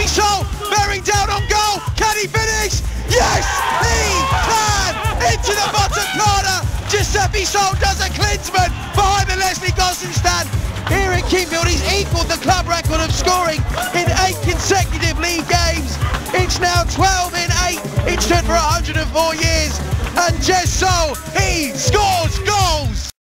Michel bearing down on goal. Can he finish? Yes, he can! Into the bottom corner. Giuseppe Sole does a Klinsmann behind the Leslie Gosden Stand. Here at Kingfield, he's equalled the club record of scoring in eight consecutive league games. It's now 12 in eight. It stood for 104 years. And Gez Sole, he scores.